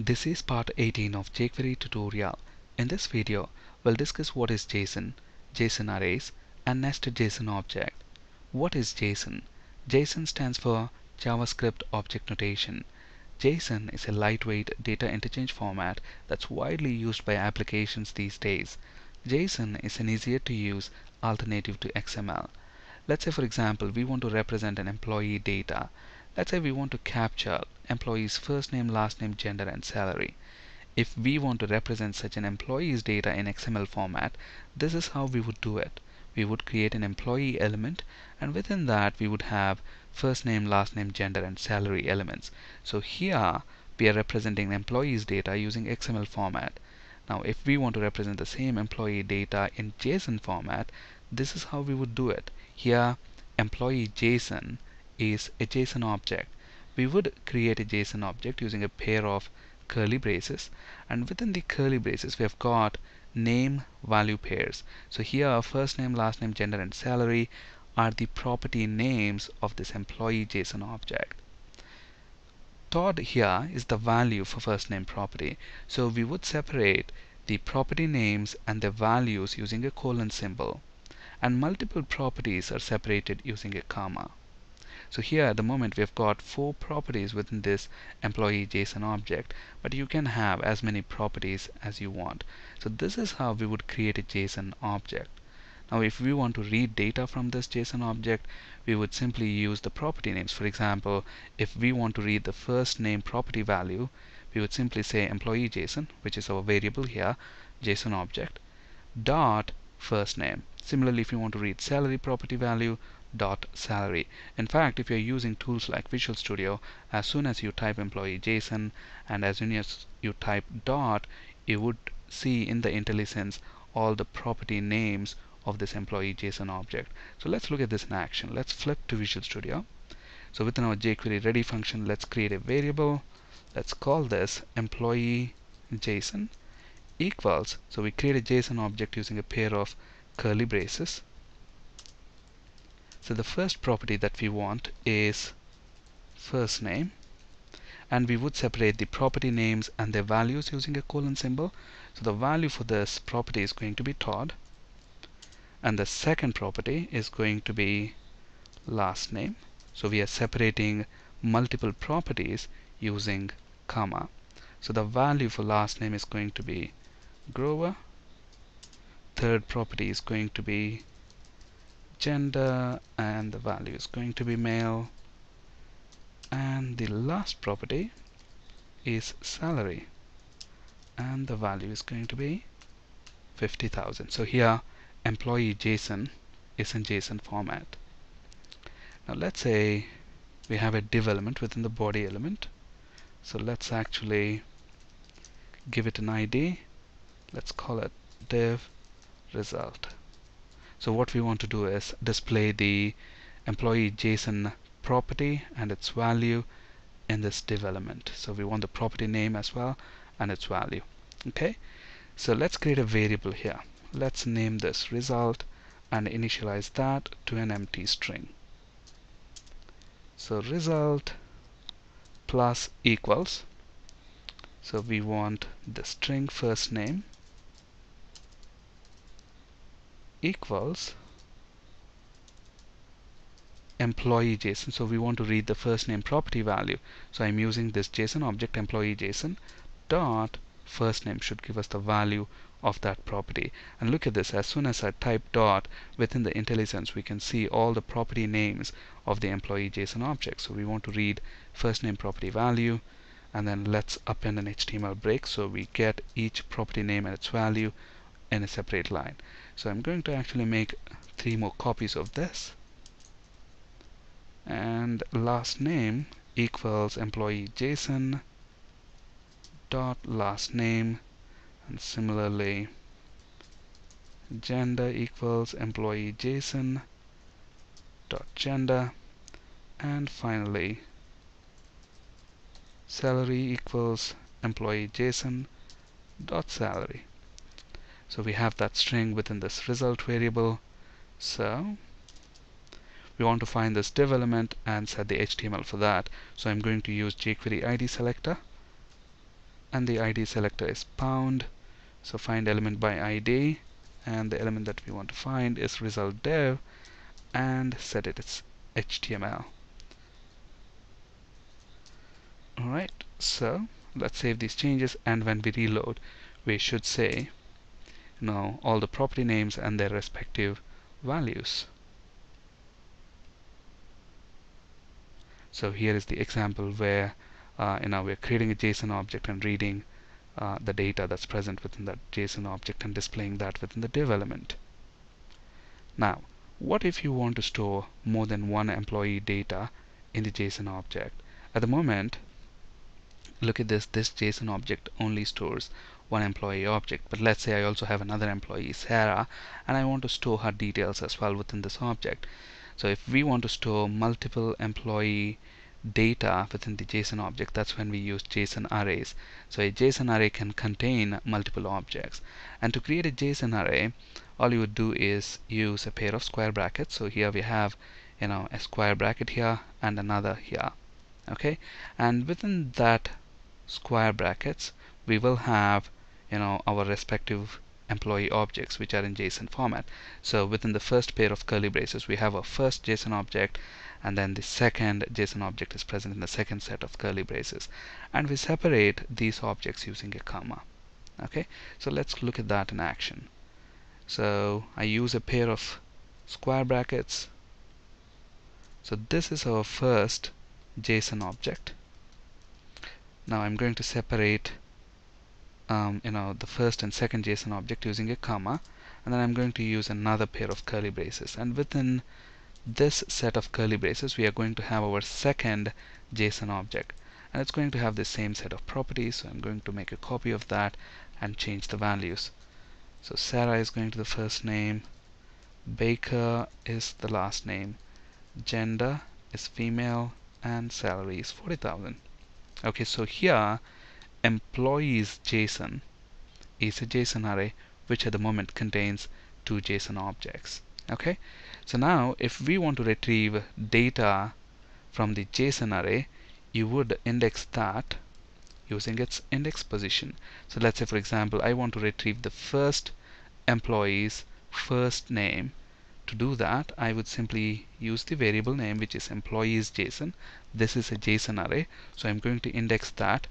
This is part 18 of jQuery tutorial. In this video, we'll discuss what is JSON, JSON arrays, and nested JSON object. What is JSON? JSON stands for JavaScript Object Notation. JSON is a lightweight data interchange format that's widely used by applications these days. JSON is an easier to use alternative to XML. Let's say for example we want to represent an employee data. Let's say we want to capture employee's first name, last name, gender and salary. If we want to represent such an employee's data in XML format, this is how we would do it. We would create an employee element and within that we would have first name, last name, gender and salary elements. So here we are representing employee's data using XML format. Now if we want to represent the same employee data in JSON format, this is how we would do it. Here employee JSON is a JSON object. We would create a JSON object using a pair of curly braces and within the curly braces we have got name value pairs. So here our first name, last name, gender and salary are the property names of this employee JSON object. Todd here is the value for first name property. So we would separate the property names and their values using a colon symbol and multiple properties are separated using a comma. So here at the moment we've got four properties within this employee JSON object but you can have as many properties as you want. So this is how we would create a JSON object. Now if we want to read data from this JSON object we would simply use the property names. For example if we want to read the first name property value we would simply say employee JSON which is our variable here JSON object dot first name. Similarly if you want to read salary property value dot salary. In fact, if you're using tools like Visual Studio, as soon as you type employee JSON and as soon as you type dot, you would see in the IntelliSense all the property names of this employee JSON object. So let's look at this in action. Let's flip to Visual Studio. So within our jQuery ready function, let's create a variable. Let's call this employee JSON equals. So we create a JSON object using a pair of curly braces so the first property that we want is first name and we would separate the property names and their values using a colon symbol. So the value for this property is going to be Todd and the second property is going to be last name. So we are separating multiple properties using comma. So the value for last name is going to be Grover. Third property is going to be gender and the value is going to be male. And the last property is salary. And the value is going to be 50,000 so here employee JSON is in JSON format. Now let's say we have a div element within the body element. So let's actually give it an ID let's call it div result so what we want to do is display the employee JSON property and its value in this div element. So we want the property name as well and its value. Okay. So let's create a variable here. Let's name this result and initialize that to an empty string. So result plus equals. So we want the string first name equals employee JSON. So we want to read the first name property value. So I'm using this JSON object employee JSON dot first name should give us the value of that property. And look at this, as soon as I type dot within the IntelliSense, we can see all the property names of the employee JSON object. So we want to read first name property value and then let's append an HTML break so we get each property name and its value in a separate line. So I'm going to actually make three more copies of this. And last name equals employee JSON dot last name. And similarly gender equals employee JSON dot gender. And finally salary equals employee JSON dot salary so we have that string within this result variable. So we want to find this div element and set the HTML for that. So I'm going to use jQuery ID selector. and the id selector is pound so find element by id and the element that we want to find is result dev and set it as HTML alright so let's save these changes and when we reload we should say know all the property names and their respective values so here is the example where uh, you know we're creating a JSON object and reading uh, the data that's present within that JSON object and displaying that within the div element. Now, what if you want to store more than one employee data in the JSON object? At the moment, look at this, this JSON object only stores one employee object, but let's say I also have another employee, Sarah, and I want to store her details as well within this object. So if we want to store multiple employee data within the JSON object, that's when we use JSON arrays. So a JSON array can contain multiple objects. And to create a JSON array, all you would do is use a pair of square brackets. So here we have, you know, a square bracket here and another here. Okay, and within that square brackets, we will have, you know, our respective employee objects which are in JSON format. So within the first pair of curly braces we have a first JSON object and then the second JSON object is present in the second set of curly braces. And we separate these objects using a comma. Okay? So let's look at that in action. So I use a pair of square brackets. So this is our first JSON object. Now I'm going to separate um, you know the first and second JSON object using a comma and then I'm going to use another pair of curly braces. And within this set of curly braces we are going to have our second JSON object. And it's going to have the same set of properties so I'm going to make a copy of that and change the values. So Sarah is going to the first name Baker is the last name gender is female and salary is 40,000 okay so here employees JSON is a JSON array which at the moment contains two JSON objects okay? So now if we want to retrieve data from the JSON array you would index that using its index position. So let's say for example I want to retrieve the first employee's first name. To do that I would simply use the variable name which is employees JSON this is a JSON array so I'm going to index that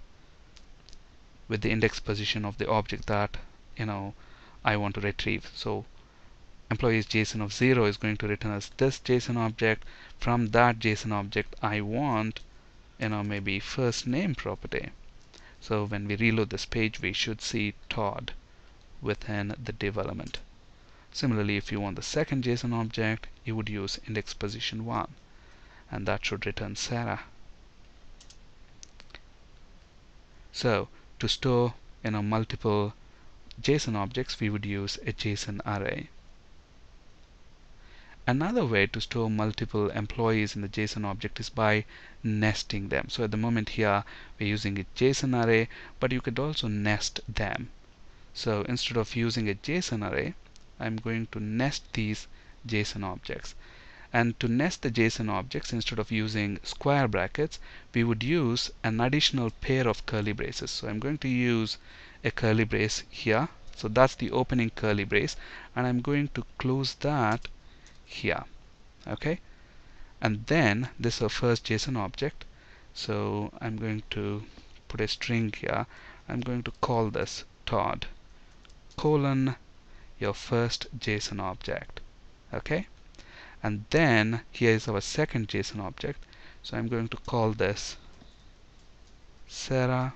with the index position of the object that you know I want to retrieve. So employees JSON of 0 is going to return us this JSON object. From that JSON object I want you know maybe first name property. So when we reload this page we should see Todd within the div element. Similarly if you want the second JSON object you would use index position 1 and that should return Sarah. So to store you know multiple JSON objects we would use a JSON array Another way to store multiple employees in the JSON object is by nesting them. So at the moment here we're using a JSON array, but you could also nest them. So instead of using a JSON array, I'm going to nest these JSON objects. And to nest the JSON objects, instead of using square brackets, we would use an additional pair of curly braces. So I'm going to use a curly brace here. So that's the opening curly brace. And I'm going to close that here okay and then this is our first JSON object so I'm going to put a string here I'm going to call this Todd colon your first JSON object okay and then here is our second JSON object so I'm going to call this Sarah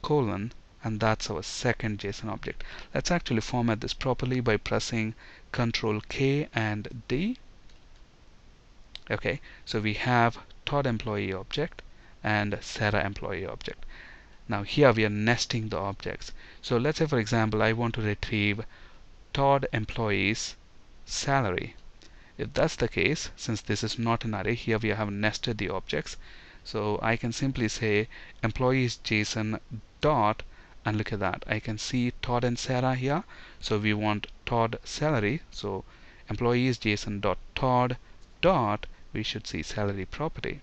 colon and that's our second JSON object. Let's actually format this properly by pressing Control K and D. Okay, so we have Todd employee object and Sarah employee object. Now here we are nesting the objects. So let's say for example I want to retrieve Todd employee's salary. If that's the case, since this is not an array, here we have nested the objects. So I can simply say employees JSON dot and look at that. I can see Todd and Sarah here. So we want Todd salary. So employees JSON dot Todd dot we should see salary property.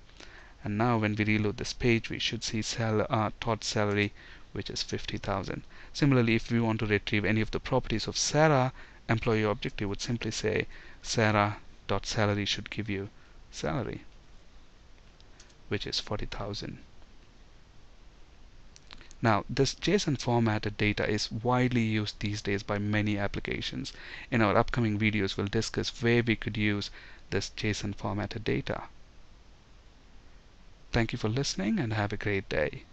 And now when we reload this page we should see sal uh, salary which is 50,000 similarly if we want to retrieve any of the properties of Sarah employee object you would simply say Sarah dot salary should give you salary which is 40,000 now, this JSON formatted data is widely used these days by many applications. In our upcoming videos, we'll discuss where we could use this JSON formatted data. Thank you for listening and have a great day.